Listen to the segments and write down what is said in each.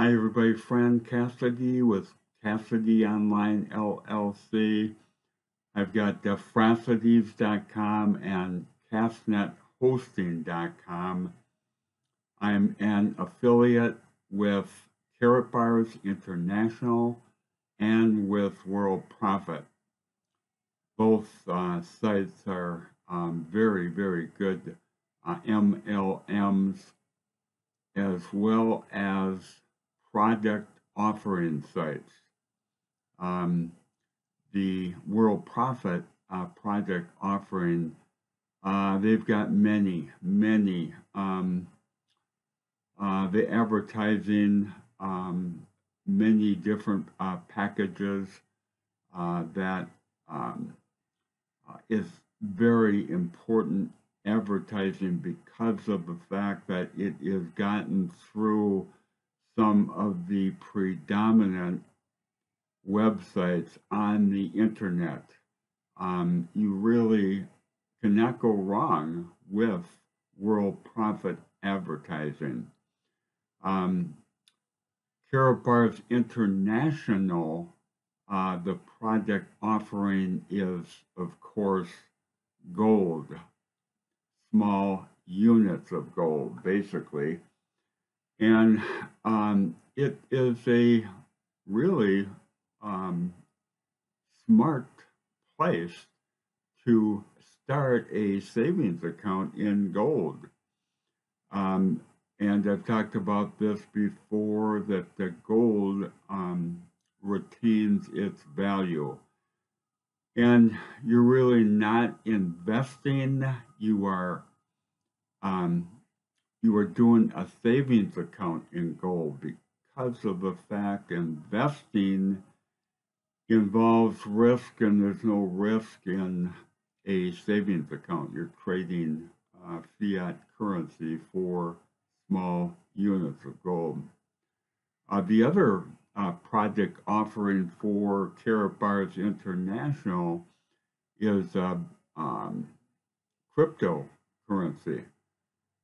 Hi, everybody. Fran Cassady with Cassady Online LLC. I've got uh, and CassNetHosting.com. I'm an affiliate with Karatbars International and with World Profit. Both uh, sites are um, very, very good uh, MLMs as well as product offering sites. Um, the World Profit uh, project offering, uh, they've got many, many. Um, uh, the advertising, um, many different uh, packages uh, that um, uh, is very important advertising because of the fact that it is gotten through some of the predominant websites on the internet. Um, you really cannot go wrong with world profit advertising. Um, Karatbars International, uh, the project offering is, of course, gold, small units of gold, basically. And um, it is a really um, smart place to start a savings account in gold. Um, and I've talked about this before that the gold um, retains its value. And you're really not investing, you are um, you are doing a savings account in gold because of the fact investing involves risk and there's no risk in a savings account. You're trading uh, fiat currency for small units of gold. Uh, the other uh, project offering for Karatbars International is uh, um, cryptocurrency.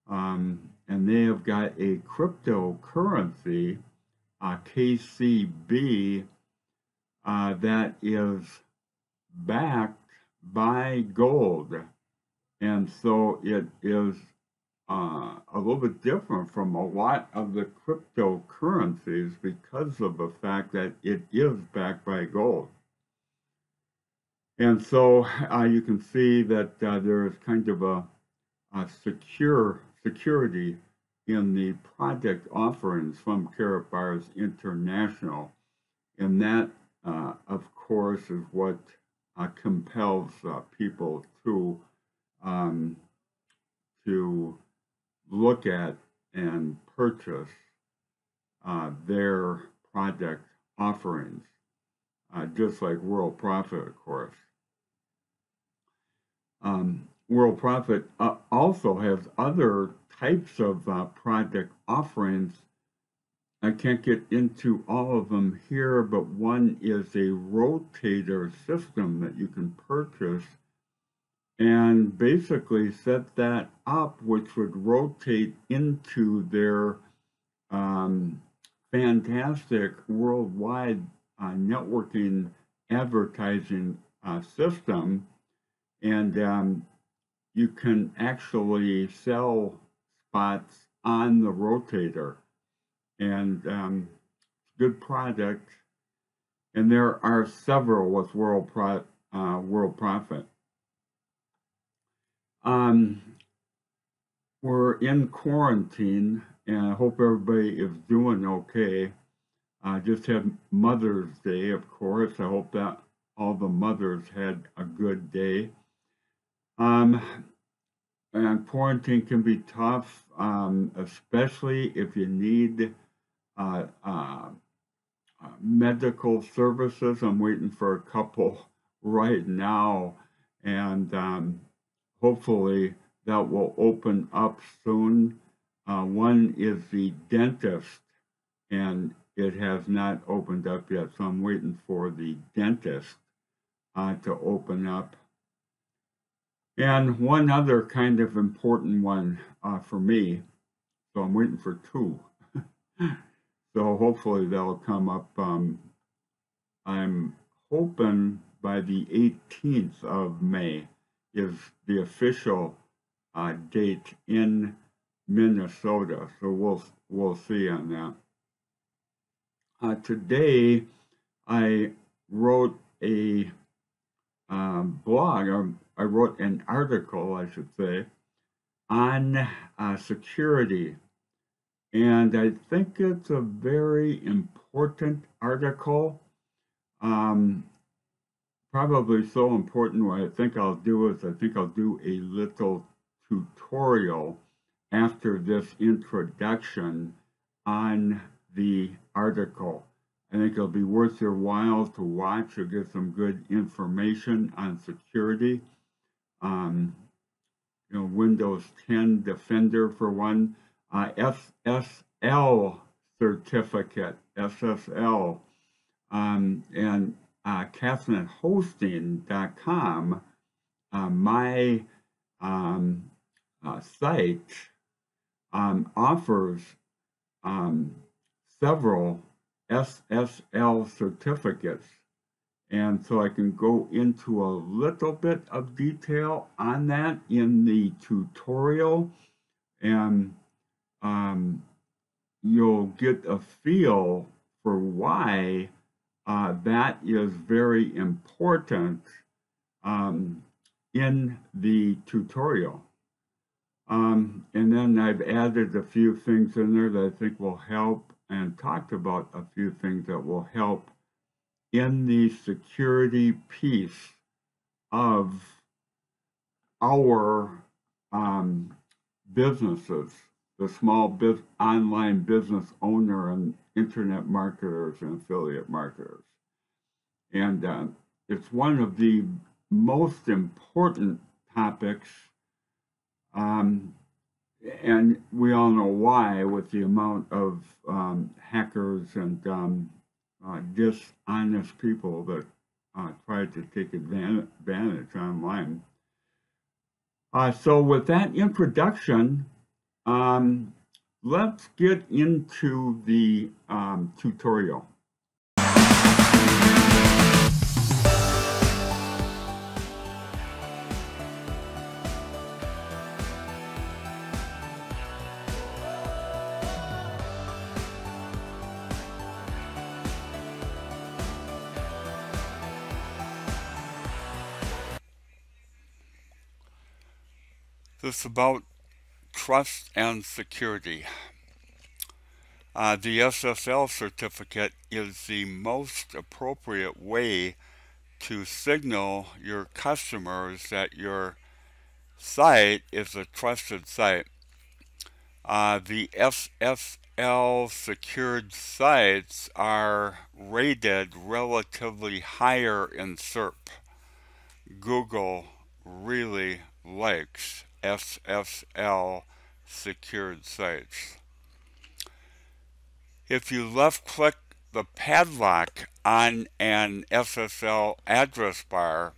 Um, and they have got a cryptocurrency, uh, KCB, uh, that is backed by gold. And so it is uh, a little bit different from a lot of the cryptocurrencies because of the fact that it is backed by gold. And so uh, you can see that uh, there is kind of a, a secure security in the project offerings from Karatbars International. And that, uh, of course, is what uh, compels uh, people to um, to look at and purchase uh, their project offerings, uh, just like World Profit, of course. Um, World Profit uh, also has other types of uh, project offerings. I can't get into all of them here, but one is a rotator system that you can purchase and basically set that up, which would rotate into their um, fantastic worldwide uh, networking advertising uh, system. And um, you can actually sell spots on the rotator. And um, good product. And there are several with World, Pro, uh, World Profit. Um, we're in quarantine, and I hope everybody is doing okay. I just had Mother's Day, of course. I hope that all the mothers had a good day. Um, and quarantine can be tough, um, especially if you need uh, uh, uh, medical services. I'm waiting for a couple right now, and um, hopefully that will open up soon. Uh, one is the dentist, and it has not opened up yet, so I'm waiting for the dentist uh, to open up. And one other kind of important one uh, for me, so I'm waiting for two. so hopefully that'll come up. Um, I'm hoping by the 18th of May is the official uh, date in Minnesota. So we'll we'll see on that. Uh, today, I wrote a um, blog, I wrote an article, I should say, on uh, security. And I think it's a very important article. Um, probably so important. What I think I'll do is I think I'll do a little tutorial after this introduction on the article. I think it'll be worth your while to watch or get some good information on security. Um, you know, Windows 10 Defender for one, uh, SSL certificate, SSL, um, and uh, CassNetHosting.com, uh, my um, uh, site um, offers um, several SSL certificates. And so I can go into a little bit of detail on that in the tutorial and um, you'll get a feel for why uh, that is very important um, in the tutorial. Um, and then I've added a few things in there that I think will help and talked about a few things that will help in the security piece of our um, businesses, the small biz online business owner and internet marketers and affiliate marketers. And uh, it's one of the most important topics um, and we all know why with the amount of um, hackers and um, uh, dishonest people that uh, try to take advantage, advantage online. Uh, so with that introduction, um, let's get into the um, tutorial. This about trust and security. Uh, the SSL certificate is the most appropriate way to signal your customers that your site is a trusted site. Uh, the SSL secured sites are rated relatively higher in SERP. Google really likes SSL secured sites. If you left click the padlock on an SSL address bar,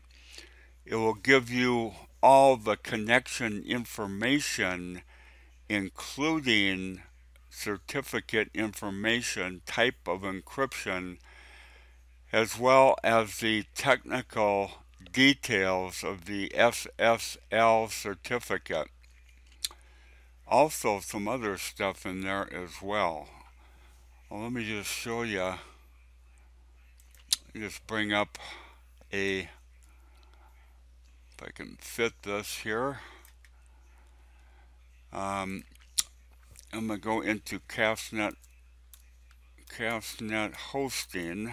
it will give you all the connection information including certificate information, type of encryption, as well as the technical details of the SSL certificate. Also some other stuff in there as well. well let me just show you. Just bring up a, if I can fit this here. Um, I'm going to go into CassNet, CassNet hosting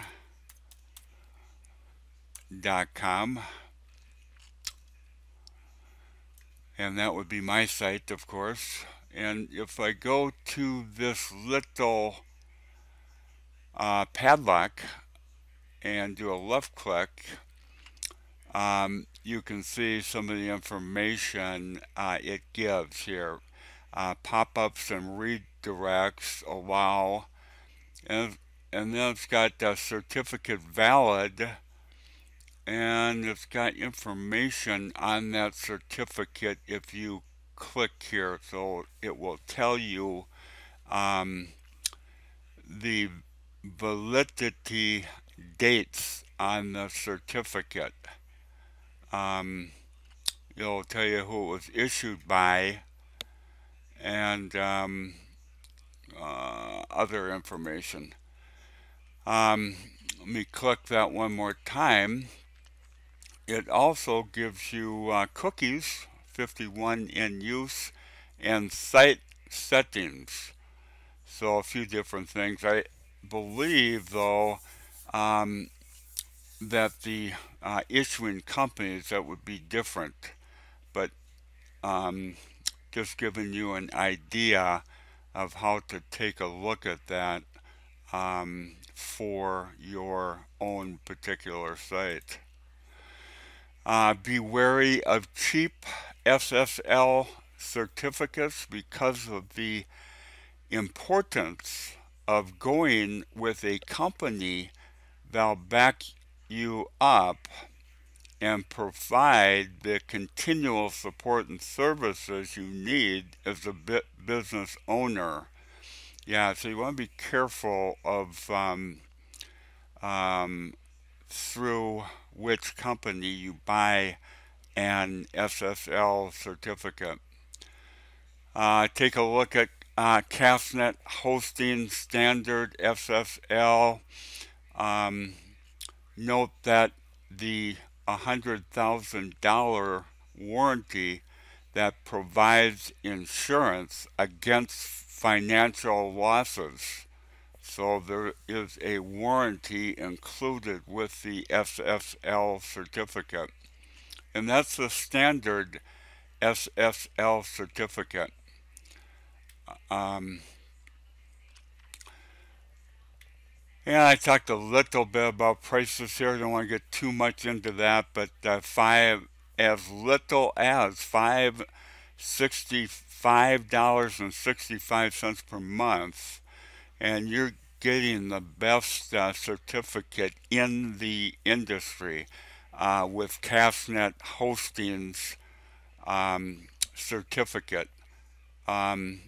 com. And that would be my site of course. And if I go to this little uh, padlock and do a left click um, you can see some of the information uh, it gives here. Uh, pop-ups and redirects allow and, and then it's got the certificate valid and it's got information on that certificate if you click here so it will tell you um, the validity dates on the certificate. Um, it'll tell you who it was issued by and um, uh, other information. Um, let me click that one more time. It also gives you uh, cookies, 51 in use, and site settings. So a few different things. I believe, though, um, that the uh, issuing companies that would be different, but um, just giving you an idea of how to take a look at that um, for your own particular site. Uh, be wary of cheap SSL certificates because of the importance of going with a company that'll back you up and provide the continual support and services you need as a business owner. Yeah, so you want to be careful of um, um, through which company you buy an SSL certificate. Uh, take a look at uh, CassNet Hosting Standard SSL. Um, note that the $100,000 warranty that provides insurance against financial losses. So there is a warranty included with the SSL certificate. And that's the standard SSL certificate. Um, Yeah, I talked a little bit about prices here. I don't want to get too much into that, but uh, five as little as five sixty-five dollars and sixty-five cents per month, and you're getting the best uh, certificate in the industry uh, with CassNet Hosting's um, certificate. Um,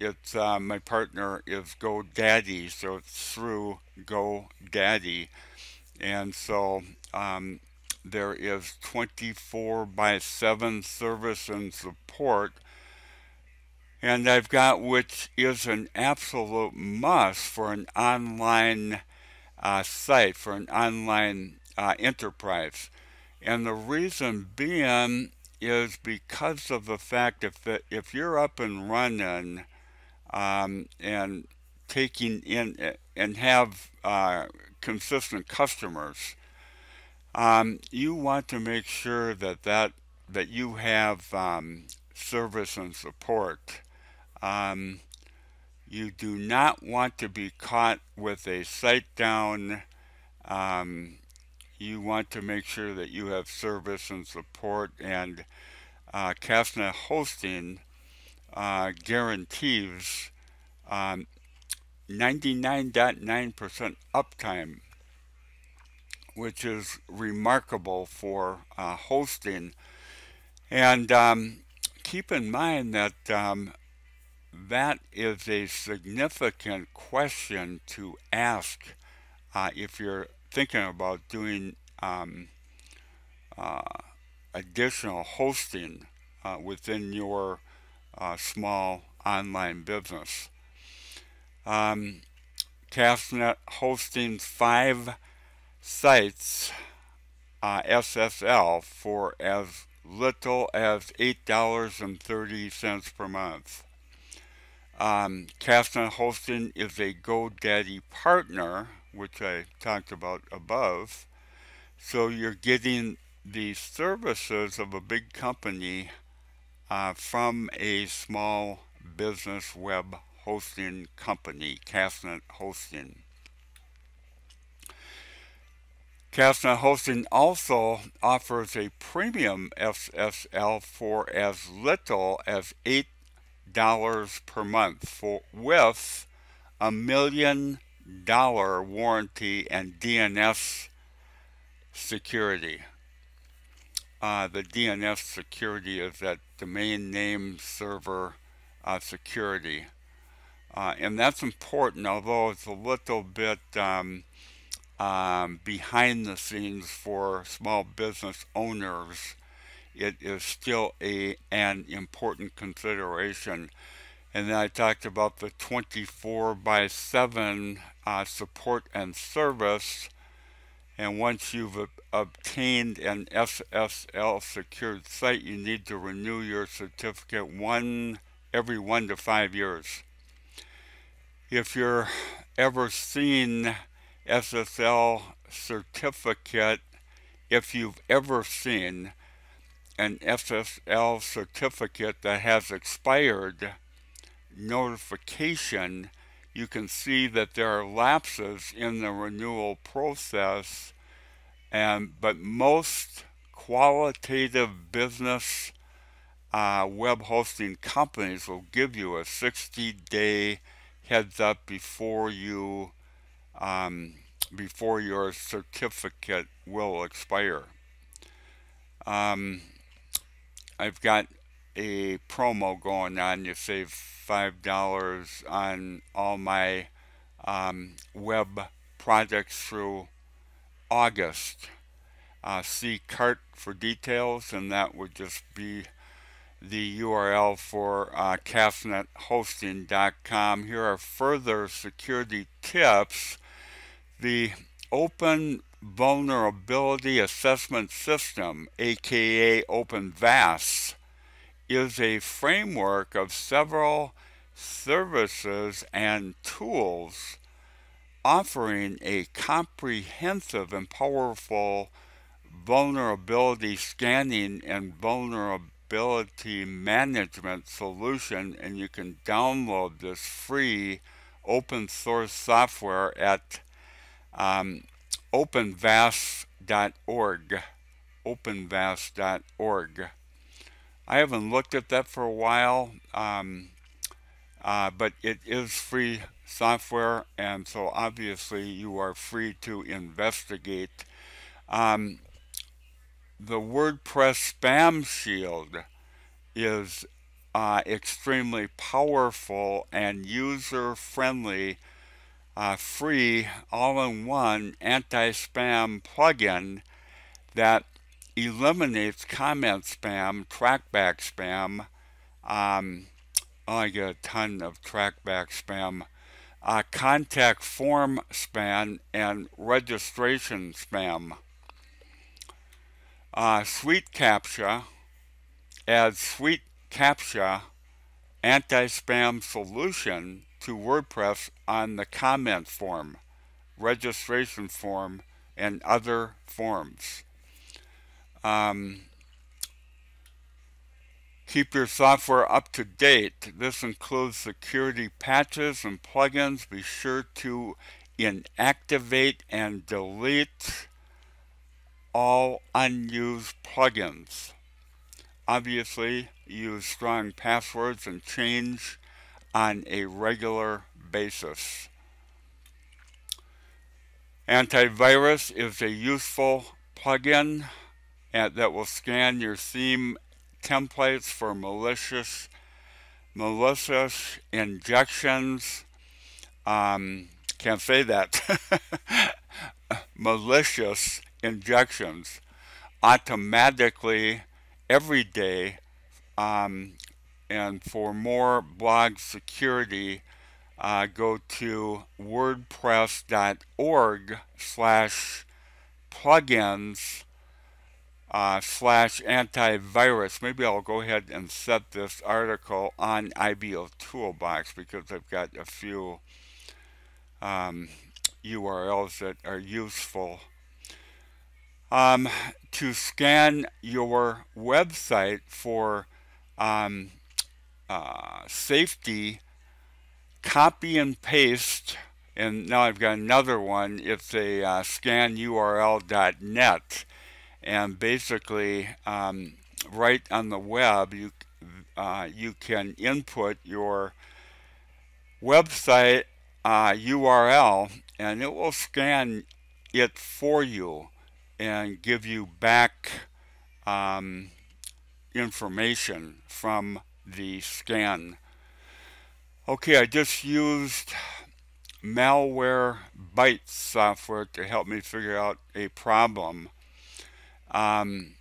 it's uh, my partner is GoDaddy, so it's through GoDaddy, and so um, there is 24 by 7 service and support. And I've got which is an absolute must for an online uh, site, for an online uh, enterprise. And the reason being is because of the fact if, if you're up and running um, and taking in and have uh, consistent customers, um, you want to make sure that that that you have um, service and support. Um, you do not want to be caught with a site down. Um, you want to make sure that you have service and support and uh, hosting uh, guarantees 99.9% um, uptime, which is remarkable for uh, hosting. And um, keep in mind that um, that is a significant question to ask uh, if you're thinking about doing um, uh, additional hosting uh, within your uh, small online business. Um, CassNet hosting five sites uh, SSL for as little as $8.30 per month. Um, CassNet hosting is a GoDaddy partner, which I talked about above. So you're getting the services of a big company uh, from a small business web hosting company, CassNet Hosting. CassNet Hosting also offers a premium SSL for as little as $8 per month for, with a million dollar warranty and DNS security. Uh, the DNS security is that domain name server uh, security. Uh, and that's important, although it's a little bit um, um, behind the scenes for small business owners. It is still a an important consideration. And then I talked about the 24 by 7 uh, support and service. And once you've obtained an SSL secured site, you need to renew your certificate one every one to five years. If you're ever seen SSL certificate, if you've ever seen an SSL certificate that has expired, notification, you can see that there are lapses in the renewal process, and but most qualitative business uh, web hosting companies will give you a 60 day heads up before you um, before your certificate will expire. Um, I've got a promo going on. You save five dollars on all my um, web projects through August. Uh, see cart for details, and that would just be the URL for uh, cassnethosting.com. Here are further security tips. The Open Vulnerability Assessment System, aka OpenVAS, is a framework of several services and tools offering a comprehensive and powerful vulnerability scanning and vulnerability management solution and you can download this free open source software at um, openvas.org openvas.org I haven't looked at that for a while, um, uh, but it is free software, and so obviously you are free to investigate. Um, the WordPress Spam Shield is uh, extremely powerful and user-friendly, uh, free, all-in-one anti-spam plugin that eliminates comment spam, trackback spam. Um, oh, I get a ton of trackback spam. Uh, contact form spam and registration spam. Uh, Sweet CAPTCHA adds Sweet CAPTCHA anti-spam solution to WordPress on the comment form, registration form, and other forms. Um, keep your software up to date. This includes security patches and plugins. Be sure to inactivate and delete all unused plugins. Obviously, use strong passwords and change on a regular basis. Antivirus is a useful plugin and that will scan your theme templates for malicious malicious injections. Um, can't say that. malicious injections automatically every day. Um, and for more blog security, uh, go to wordpress.org slash plugins uh, slash antivirus. Maybe I'll go ahead and set this article on IBO Toolbox because I've got a few um, URLs that are useful. Um, to scan your website for um, uh, safety, copy and paste, and now I've got another one. It's a uh, scanurl.net and basically um, right on the web you uh, you can input your website uh, URL and it will scan it for you and give you back um, information from the scan. Okay, I just used malware bytes software to help me figure out a problem. Um,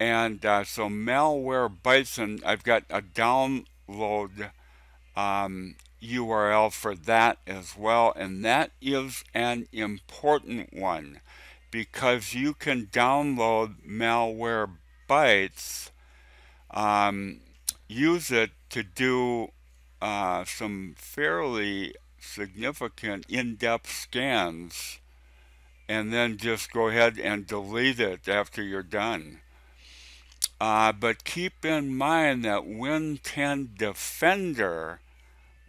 and uh, so Malwarebytes, and I've got a download um, URL for that as well. And that is an important one because you can download malware bytes, um, use it to do uh, some fairly significant in-depth scans and then just go ahead and delete it after you're done. Uh, but keep in mind that Win10 Defender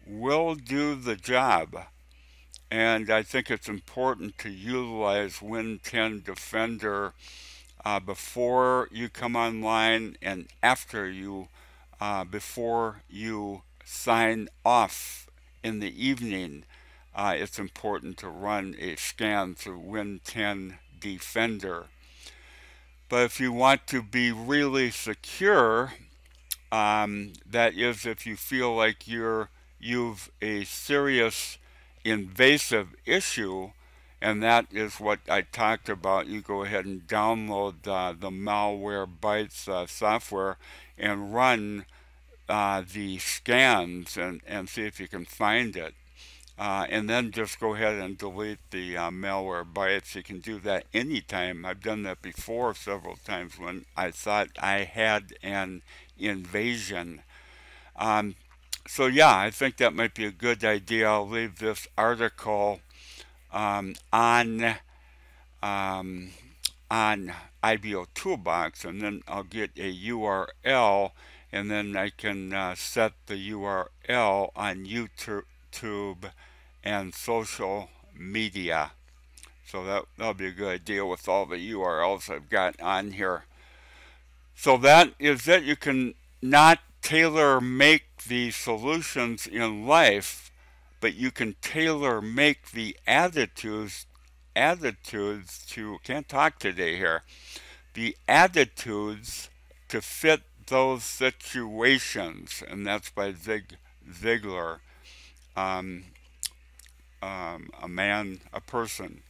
will do the job. And I think it's important to utilize Win10 Defender uh, before you come online and after you, uh, before you sign off in the evening, uh, it's important to run a scan through Win10 Defender. But if you want to be really secure, um, that is if you feel like you're you've a serious invasive issue, and that is what I talked about. You go ahead and download uh, the Malwarebytes uh, software and run uh, the scans and, and see if you can find it. Uh, and then just go ahead and delete the uh, Malwarebytes. You can do that anytime. I've done that before several times when I thought I had an invasion. Um, so yeah, I think that might be a good idea. I'll leave this article um, on um, on IBO Toolbox, and then I'll get a URL and then I can uh, set the URL on YouTube and social media. So that, that'll be a good idea with all the URLs I've got on here. So that is it. You can not tailor make the solutions in life, but you can tailor make the attitudes attitudes to can't talk today here. The attitudes to fit those situations, and that's by Zig Ziglar, um, um, a man, a person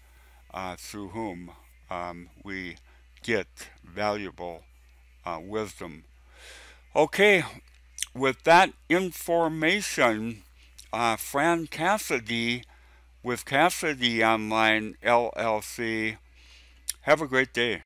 uh, through whom um, we get valuable uh, wisdom. Okay, with that information, uh, Fran Cassady with Cassady Online LLC. Have a great day.